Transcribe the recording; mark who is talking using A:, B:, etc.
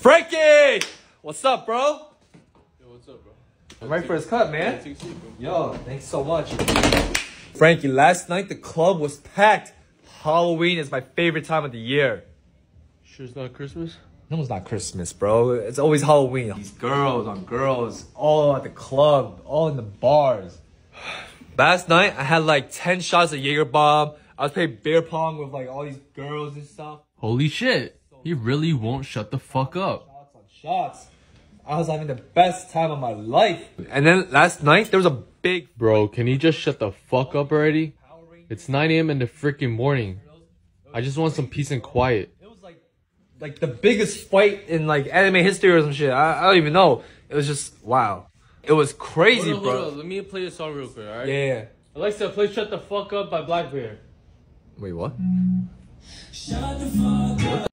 A: Frankie! What's up, bro?
B: Yo, what's up, bro?
A: I'm ready for his cut, man.
B: Take a seat, bro.
A: Yo, thanks so much. Frankie, last night the club was packed. Halloween is my favorite time of the year.
B: Sure it's not Christmas?
A: No, it's not Christmas, bro. It's always Halloween. These girls on girls, all at the club, all in the bars. Last night I had like 10 shots of Jaeger bomb. I was playing beer pong with like all these girls and stuff.
C: Holy shit. He really won't shut the fuck up.
A: Shots on shots. I was having the best time of my life. And then last night there was a big
C: Bro, can you just shut the fuck up already? It's 9 a.m. in the freaking morning. I just want some peace and quiet.
A: It was like like the biggest fight in like anime history or some shit. I, I don't even know. It was just wow. It was crazy,
B: Hold on,
A: bro.
B: hold on. Let me play this song real quick, alright?
A: Yeah, yeah.
B: Alexa, play Shut the Fuck Up by Blackbeard.
A: Wait, what?